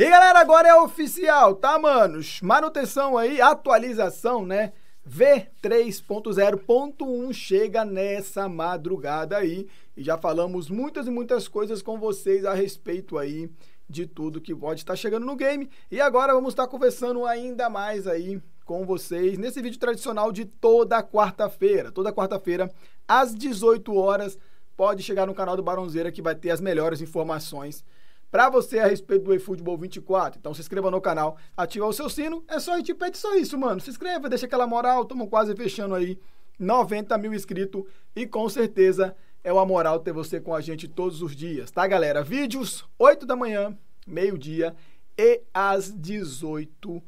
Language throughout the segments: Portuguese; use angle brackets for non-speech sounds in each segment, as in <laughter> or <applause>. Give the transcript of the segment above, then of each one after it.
E galera, agora é oficial, tá, manos? Manutenção aí, atualização, né? V3.0.1 chega nessa madrugada aí e já falamos muitas e muitas coisas com vocês a respeito aí de tudo que pode estar chegando no game. E agora vamos estar conversando ainda mais aí com vocês nesse vídeo tradicional de toda quarta-feira. Toda quarta-feira, às 18 horas, pode chegar no canal do Barãozeira que vai ter as melhores informações para você a respeito do eFootball 24. Então se inscreva no canal, ativa o seu sino. É só a gente pede só isso, mano. Se inscreva, deixa aquela moral. Estamos quase fechando aí 90 mil inscritos e com certeza é uma moral ter você com a gente todos os dias, tá, galera? Vídeos 8 da manhã, meio-dia e às 18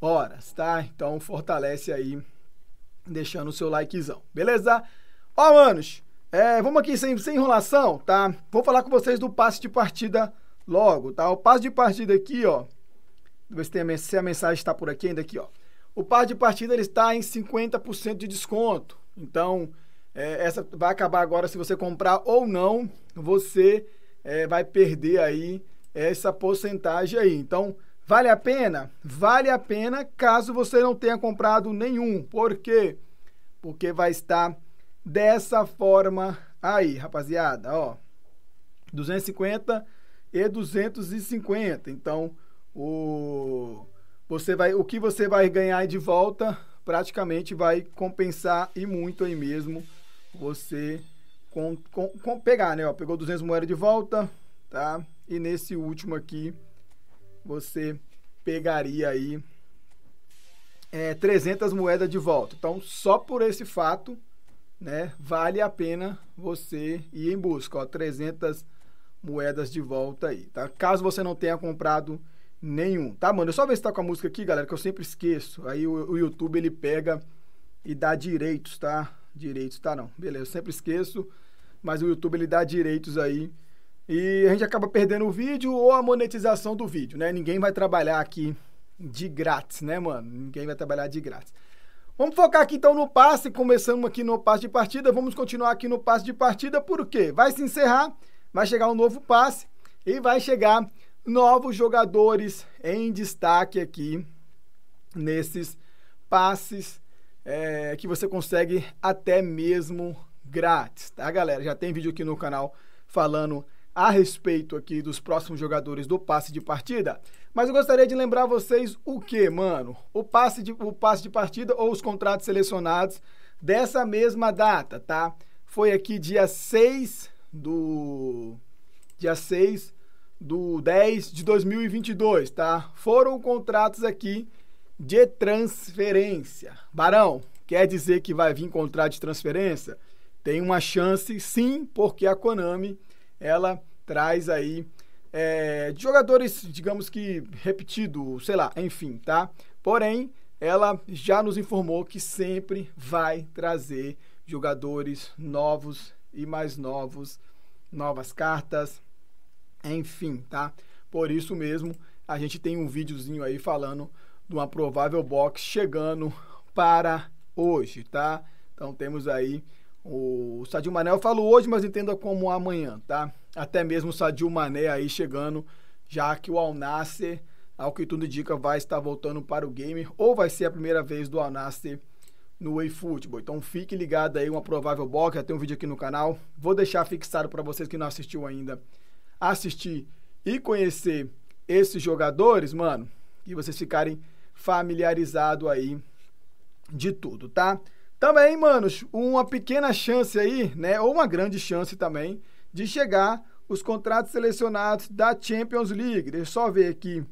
horas, tá? Então fortalece aí deixando o seu likezão, beleza? Ó, manos, é, vamos aqui sem, sem enrolação, tá? Vou falar com vocês do passe de partida logo, tá? O passe de partida aqui, ó. Ver se, tem a, se a mensagem está por aqui ainda aqui, ó. O passe de partida ele está em 50% de desconto. Então, é, essa vai acabar agora se você comprar ou não, você é, vai perder aí essa porcentagem aí. Então, vale a pena? Vale a pena caso você não tenha comprado nenhum. Por quê? Porque vai estar dessa forma aí, rapaziada, ó. 250 e 250. Então, o você vai o que você vai ganhar de volta praticamente vai compensar e muito aí mesmo você com, com, com pegar, né? Ó, pegou 200 moedas de volta, tá? E nesse último aqui você pegaria aí é, 300 moedas de volta. Então, só por esse fato, né, vale a pena você ir em busca, ó, 300 moedas de volta aí, tá? Caso você não tenha comprado nenhum, tá, mano? Eu só ver se tá com a música aqui, galera, que eu sempre esqueço. Aí o, o YouTube ele pega e dá direitos, tá? Direitos, tá não. Beleza, eu sempre esqueço, mas o YouTube ele dá direitos aí. E a gente acaba perdendo o vídeo ou a monetização do vídeo, né? Ninguém vai trabalhar aqui de grátis, né, mano? Ninguém vai trabalhar de grátis. Vamos focar aqui então no passe, começamos aqui no passe de partida, vamos continuar aqui no passe de partida, por quê? Vai se encerrar vai chegar um novo passe e vai chegar novos jogadores em destaque aqui nesses passes é, que você consegue até mesmo grátis, tá, galera? Já tem vídeo aqui no canal falando a respeito aqui dos próximos jogadores do passe de partida. Mas eu gostaria de lembrar vocês o que, mano? O passe, de, o passe de partida ou os contratos selecionados dessa mesma data, tá? Foi aqui dia 6 do dia 6 do 10 de 2022, tá? Foram contratos aqui de transferência. Barão, quer dizer que vai vir contrato de transferência? Tem uma chance, sim, porque a Konami ela traz aí é, jogadores, digamos que repetido, sei lá, enfim, tá? Porém, ela já nos informou que sempre vai trazer jogadores novos e mais novos novas cartas, enfim, tá? Por isso mesmo, a gente tem um videozinho aí falando de uma provável box chegando para hoje, tá? Então temos aí o Sadio Mané, eu falo hoje, mas entenda como amanhã, tá? Até mesmo o Sadio Mané aí chegando, já que o Al Nasser, ao que tudo indica, vai estar voltando para o game, ou vai ser a primeira vez do Al Nasser no eFootball. Então fique ligado aí, uma provável box, já tem um vídeo aqui no canal. Vou deixar fixado para vocês que não assistiu ainda, assistir e conhecer esses jogadores, mano, e vocês ficarem familiarizados aí de tudo, tá? Também, manos, uma pequena chance aí, né, ou uma grande chance também, de chegar os contratos selecionados da Champions League. Deixa eu só ver aqui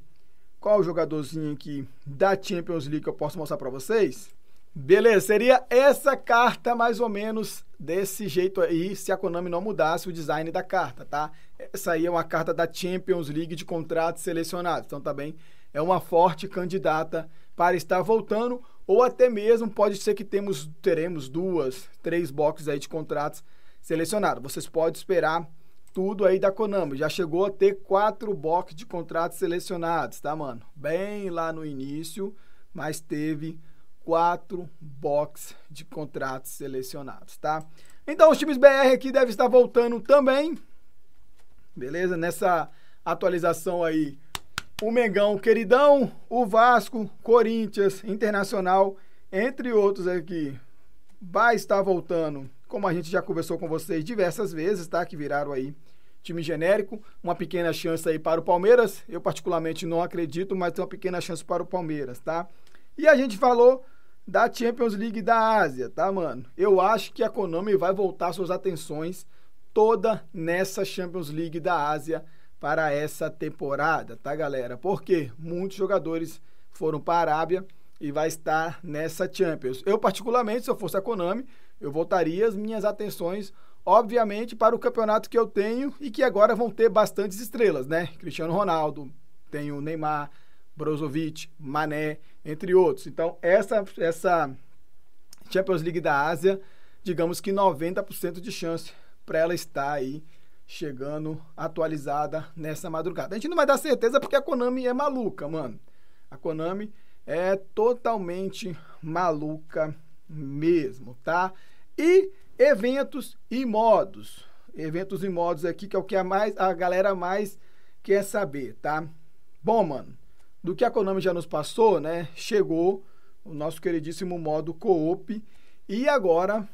qual o jogadorzinho aqui da Champions League que eu posso mostrar para vocês. Beleza, seria essa carta mais ou menos desse jeito aí, se a Konami não mudasse o design da carta, tá? Essa aí é uma carta da Champions League de contratos selecionados, então também é uma forte candidata para estar voltando, ou até mesmo pode ser que temos, teremos duas, três boxes aí de contratos selecionados. Vocês podem esperar tudo aí da Konami. Já chegou a ter quatro boxes de contratos selecionados, tá, mano? Bem lá no início, mas teve quatro box de contratos selecionados, tá? Então os times BR aqui devem estar voltando também, beleza? Nessa atualização aí o Mengão queridão, o Vasco, Corinthians, Internacional, entre outros aqui, vai estar voltando, como a gente já conversou com vocês diversas vezes, tá? Que viraram aí time genérico, uma pequena chance aí para o Palmeiras. Eu particularmente não acredito, mas tem uma pequena chance para o Palmeiras, tá? E a gente falou da Champions League da Ásia, tá, mano? Eu acho que a Konami vai voltar suas atenções toda nessa Champions League da Ásia para essa temporada, tá, galera? Porque muitos jogadores foram para a Arábia e vai estar nessa Champions. Eu, particularmente, se eu fosse a Konami, eu voltaria as minhas atenções, obviamente, para o campeonato que eu tenho e que agora vão ter bastantes estrelas, né? Cristiano Ronaldo, tem o Neymar, Brozovic, Mané, entre outros. Então, essa, essa Champions League da Ásia, digamos que 90% de chance para ela estar aí chegando atualizada nessa madrugada. A gente não vai dar certeza porque a Konami é maluca, mano. A Konami é totalmente maluca mesmo, tá? E eventos e modos. Eventos e modos aqui que é o que a, mais, a galera mais quer saber, tá? Bom, mano, do que a Konami já nos passou, né? Chegou o nosso queridíssimo modo co-op e agora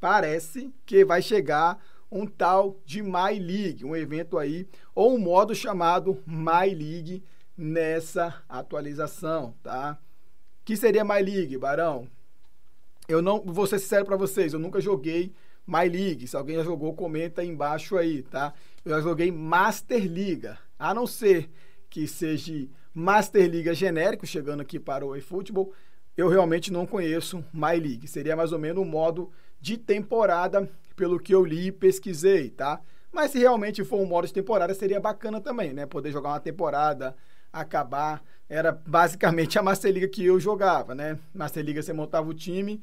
parece que vai chegar um tal de My League, um evento aí, ou um modo chamado My League nessa atualização, tá? Que seria My League, Barão? Eu não, vou ser sincero para vocês, eu nunca joguei My League. Se alguém já jogou, comenta aí embaixo aí, tá? Eu já joguei Master Liga, a não ser que seja Master Liga genérico, chegando aqui para o eFootball, eu realmente não conheço My League. Seria mais ou menos um modo de temporada pelo que eu li e pesquisei, tá? Mas se realmente for um modo de temporada, seria bacana também, né? Poder jogar uma temporada, acabar. Era basicamente a Master Liga que eu jogava, né? Master Liga você montava o time,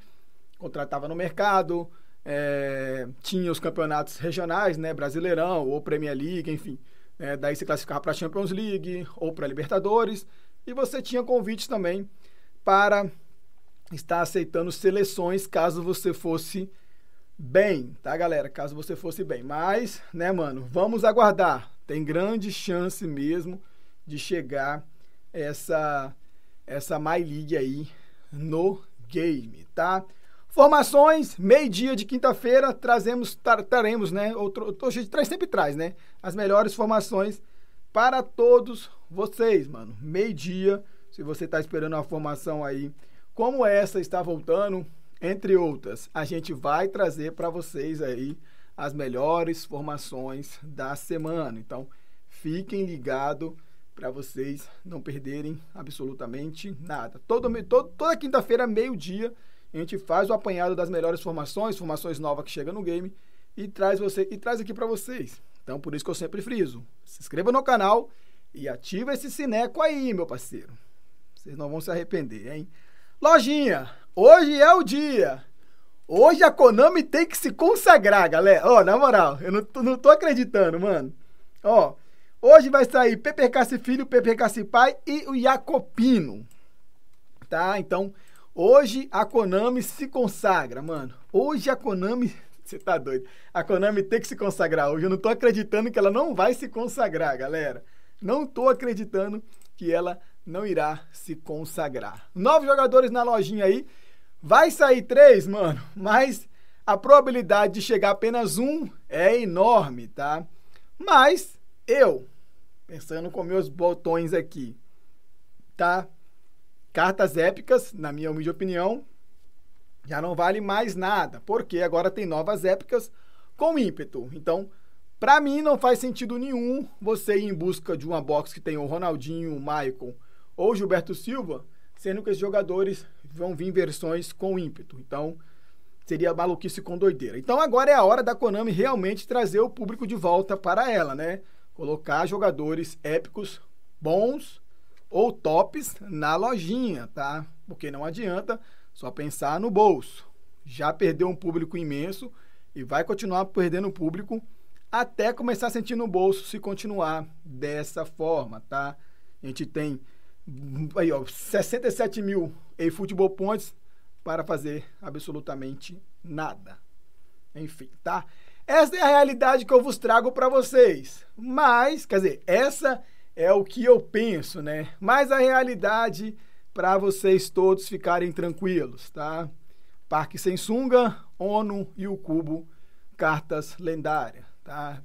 contratava no mercado, é, tinha os campeonatos regionais, né? Brasileirão ou Premier League, enfim. É, daí você classificava para a Champions League ou para Libertadores. E você tinha convites também para estar aceitando seleções caso você fosse bem, tá, galera? Caso você fosse bem. Mas, né, mano, vamos aguardar. Tem grande chance mesmo de chegar essa essa My League aí no game, tá? Formações, meio-dia de quinta-feira, trazemos, traremos, né? Outro, a gente traz, sempre traz, né? As melhores formações para todos vocês, mano. Meio-dia, se você tá esperando uma formação aí como essa está voltando, entre outras, a gente vai trazer para vocês aí as melhores formações da semana. Então, fiquem ligados para vocês não perderem absolutamente nada. Todo, todo toda quinta-feira, meio-dia, a gente faz o apanhado das melhores formações, formações novas que chegam no game e traz você e traz aqui para vocês. Então, por isso que eu sempre friso. Se inscreva no canal e ativa esse sineco aí, meu parceiro. Vocês não vão se arrepender, hein? Lojinha, Hoje é o dia. Hoje a Konami tem que se consagrar, galera. Ó, na moral, eu não não tô acreditando, mano. Ó, hoje vai sair PPK Filho, PPK Pai e o Jacopino. Tá? Então, hoje a Konami se consagra, mano. Hoje a Konami. <laughs> Você tá doido? A Konami tem que se consagrar hoje. Eu não tô acreditando que ela não vai se consagrar, galera. Não tô acreditando que ela não irá se consagrar. Nove jogadores na lojinha aí. Vai sair três, mano, <laughs> mas a probabilidade de chegar apenas um é enorme, tá? Mas eu, pensando com meus botões aqui, tá? Cartas épicas, na minha humilde opinião, já não vale mais nada, porque agora tem novas épicas com ímpeto. Então, para mim não faz sentido nenhum você ir em busca de uma box que tem o Ronaldinho, o Michael ou Gilberto Silva, sendo que esses jogadores vão vir versões com ímpeto. Então, seria maluquice com doideira. Então, agora é a hora da Konami realmente trazer o público de volta para ela, né? Colocar jogadores épicos, bons ou tops na lojinha, tá? Porque não adianta só pensar no bolso. Já perdeu um público imenso e vai continuar perdendo público até começar a sentir no bolso se continuar dessa forma, tá? A gente tem aí, ó, 67 mil em futebol points para fazer absolutamente nada. Enfim, tá? Essa é a realidade que eu vos trago para vocês. Mas, quer dizer, essa é o que eu penso, né? Mas a realidade para vocês todos ficarem tranquilos, tá? Parque Sem Sunga, ONU e o Cubo, cartas lendárias, tá?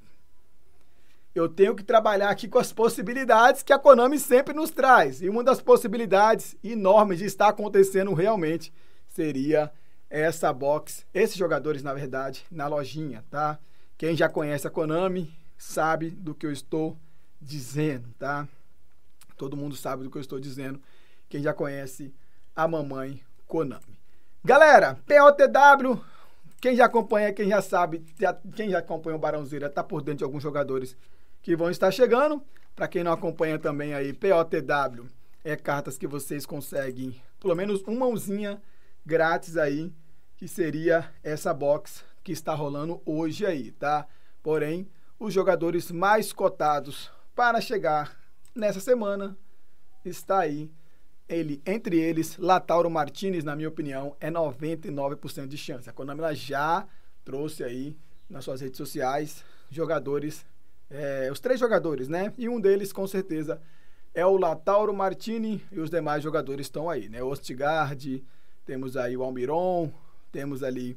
Eu tenho que trabalhar aqui com as possibilidades que a Konami sempre nos traz. E uma das possibilidades enormes de estar acontecendo realmente seria essa box, esses jogadores, na verdade, na lojinha, tá? Quem já conhece a Konami sabe do que eu estou dizendo, tá? Todo mundo sabe do que eu estou dizendo. Quem já conhece a mamãe Konami. Galera, POTW, quem já acompanha, quem já sabe, quem já acompanha o Barãozeira, tá por dentro de alguns jogadores que vão estar chegando. Para quem não acompanha também aí, POTW é cartas que vocês conseguem, pelo menos uma mãozinha grátis aí, que seria essa box que está rolando hoje aí, tá? Porém, os jogadores mais cotados para chegar nessa semana está aí. Ele, entre eles, Latauro Martinez, na minha opinião, é 99% de chance. A Konami já trouxe aí nas suas redes sociais jogadores, é, os três jogadores, né? E um deles, com certeza, é o Latauro Martini e os demais jogadores estão aí, né? O Ostigard, temos aí o Almiron, temos ali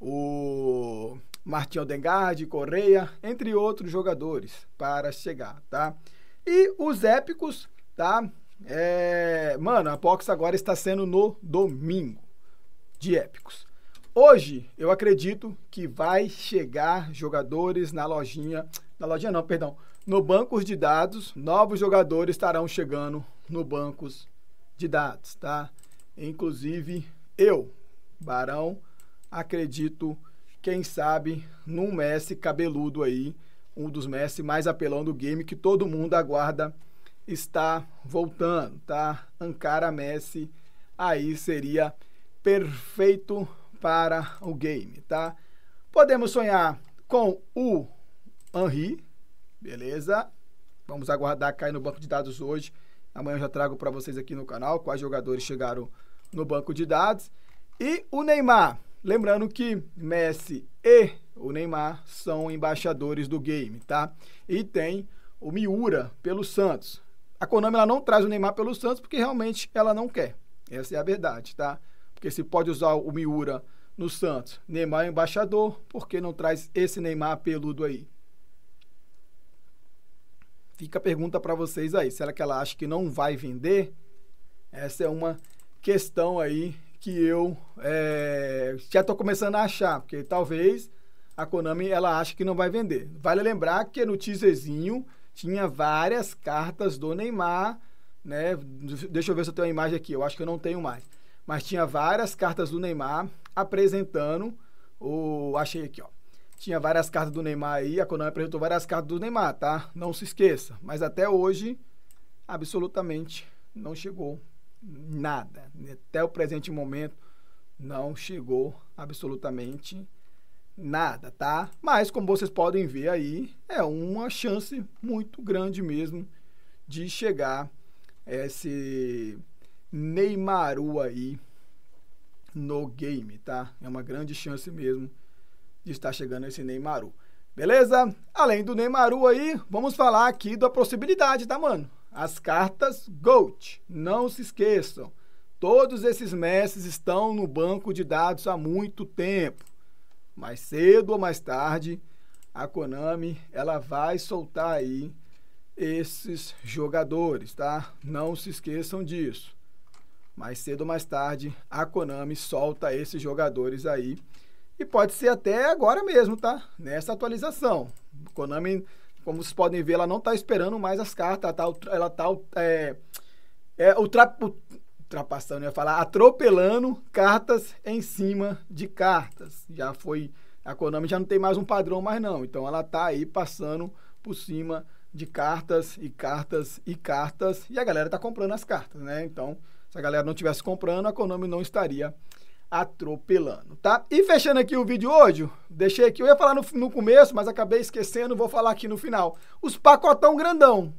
o Martin Odegaard, Correia, entre outros jogadores para chegar, tá? E os épicos, tá? É, mano, a box agora está sendo no domingo de épicos. Hoje, eu acredito que vai chegar jogadores na lojinha, na lojinha não, perdão, no bancos de dados, novos jogadores estarão chegando no bancos de dados, tá? Inclusive eu, Barão, acredito quem sabe, num Messi cabeludo aí, um dos Messi mais apelão do game que todo mundo aguarda está voltando, tá? Ankara Messi aí seria perfeito para o game, tá? Podemos sonhar com o Henry, beleza? Vamos aguardar cair no banco de dados hoje. Amanhã eu já trago para vocês aqui no canal quais jogadores chegaram no banco de dados. E o Neymar, Lembrando que Messi e o Neymar são embaixadores do game, tá? E tem o Miura pelo Santos. A Konami ela não traz o Neymar pelo Santos porque realmente ela não quer. Essa é a verdade, tá? Porque se pode usar o Miura no Santos, Neymar é embaixador, por que não traz esse Neymar peludo aí? Fica a pergunta para vocês aí. Será que ela acha que não vai vender? Essa é uma questão aí que eu é, já estou começando a achar, porque talvez a Konami ela acha que não vai vender. Vale lembrar que no teaserzinho tinha várias cartas do Neymar, né? Deixa eu ver se eu tenho uma imagem aqui, eu acho que eu não tenho mais. Mas tinha várias cartas do Neymar apresentando o. Achei aqui, ó. Tinha várias cartas do Neymar aí, a Konami apresentou várias cartas do Neymar, tá? Não se esqueça. Mas até hoje, absolutamente não chegou nada. Até o presente momento não chegou absolutamente nada, tá? Mas como vocês podem ver aí, é uma chance muito grande mesmo de chegar esse Neymaru aí no game, tá? É uma grande chance mesmo de estar chegando esse Neymaru. Beleza? Além do Neymaru aí, vamos falar aqui da possibilidade, tá, mano? As cartas GOAT. Não se esqueçam, todos esses mestres estão no banco de dados há muito tempo. Mais cedo ou mais tarde, a Konami ela vai soltar aí esses jogadores, tá? Não se esqueçam disso. Mais cedo ou mais tarde, a Konami solta esses jogadores aí. E pode ser até agora mesmo, tá? Nessa atualização. Konami como vocês podem ver, ela não está esperando mais as cartas, ela está é, é, ultra, ultrapassando, ia falar, atropelando cartas em cima de cartas. Já foi, a Konami já não tem mais um padrão mais não, então ela está aí passando por cima de cartas e cartas e cartas, e a galera está comprando as cartas, né? Então, se a galera não estivesse comprando, a Konami não estaria atropelando, tá? E fechando aqui o vídeo hoje, deixei aqui, eu ia falar no, no começo, mas acabei esquecendo, vou falar aqui no final. Os pacotão grandão.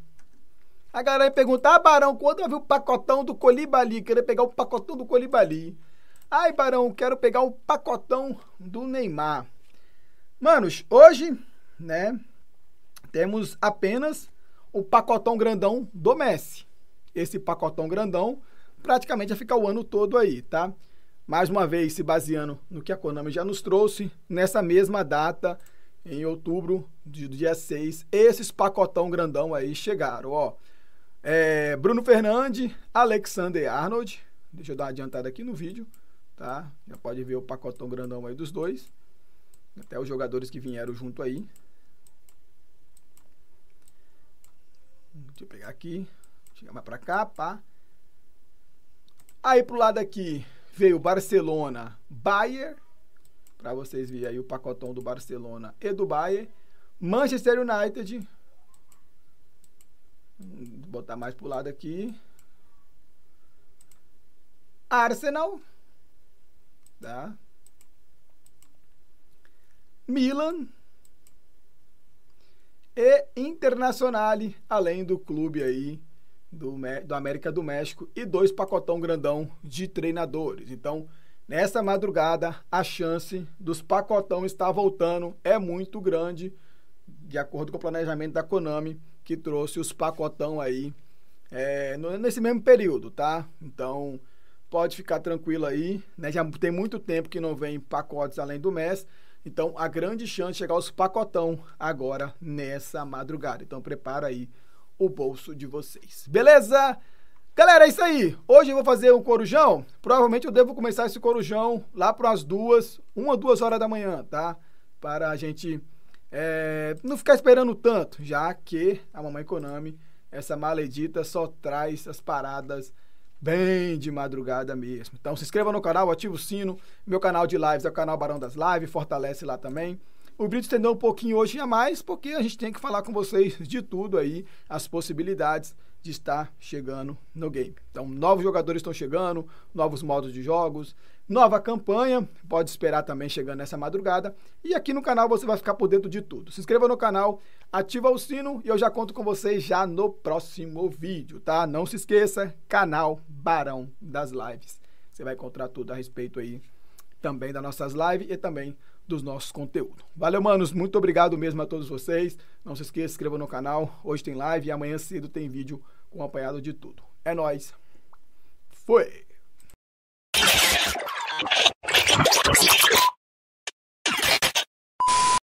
A galera ia perguntar, ah, Barão, quando eu vi o pacotão do Colibali? Queria pegar o pacotão do Colibali. Ai, Barão, quero pegar o pacotão do Neymar. Manos, hoje, né, temos apenas o pacotão grandão do Messi. Esse pacotão grandão praticamente vai ficar o ano todo aí, tá? Mais uma vez, se baseando no que a Konami já nos trouxe, nessa mesma data, em outubro do dia 6, esses pacotão grandão aí chegaram, ó. É, Bruno Fernandes, Alexander Arnold, deixa eu dar uma adiantada aqui no vídeo, tá? Já pode ver o pacotão grandão aí dos dois. Até os jogadores que vieram junto aí. Deixa eu pegar aqui. Chegar mais pra cá, pá. Aí pro lado aqui veio Barcelona, Bayern. Para vocês verem aí o pacotão do Barcelona e do Bayern. Manchester United. Vou botar mais pro lado aqui. Arsenal. Tá? Milan e Internazionale, além do clube aí do, do América do México e dois pacotão grandão de treinadores. Então, nessa madrugada, a chance dos pacotão estar voltando é muito grande, de acordo com o planejamento da Konami, que trouxe os pacotão aí é, nesse mesmo período, tá? Então, pode ficar tranquilo aí, né? Já tem muito tempo que não vem pacotes além do mês. Então, a grande chance de chegar aos pacotão agora nessa madrugada. Então, prepara aí o bolso de vocês. Beleza? Galera, é isso aí. Hoje eu vou fazer um corujão. Provavelmente eu devo começar esse corujão lá para as duas, uma, duas horas da manhã, tá? Para a gente é, não ficar esperando tanto, já que a Mamãe Konami, essa maledita, só traz as paradas bem de madrugada mesmo. Então se inscreva no canal, ativa o sino. Meu canal de lives é o canal Barão das Lives, fortalece lá também. O vídeo estendeu um pouquinho hoje a mais, porque a gente tem que falar com vocês de tudo aí, as possibilidades de estar chegando no game. Então, novos jogadores estão chegando, novos modos de jogos, nova campanha, pode esperar também chegando nessa madrugada. E aqui no canal você vai ficar por dentro de tudo. Se inscreva no canal, ativa o sino e eu já conto com vocês já no próximo vídeo, tá? Não se esqueça, canal Barão das Lives. Você vai encontrar tudo a respeito aí também das nossas lives e também dos nossos conteúdos. Valeu, manos. Muito obrigado mesmo a todos vocês. Não se esqueça, se inscreva no canal. Hoje tem live e amanhã cedo tem vídeo acompanhado de tudo. É nóis. Foi!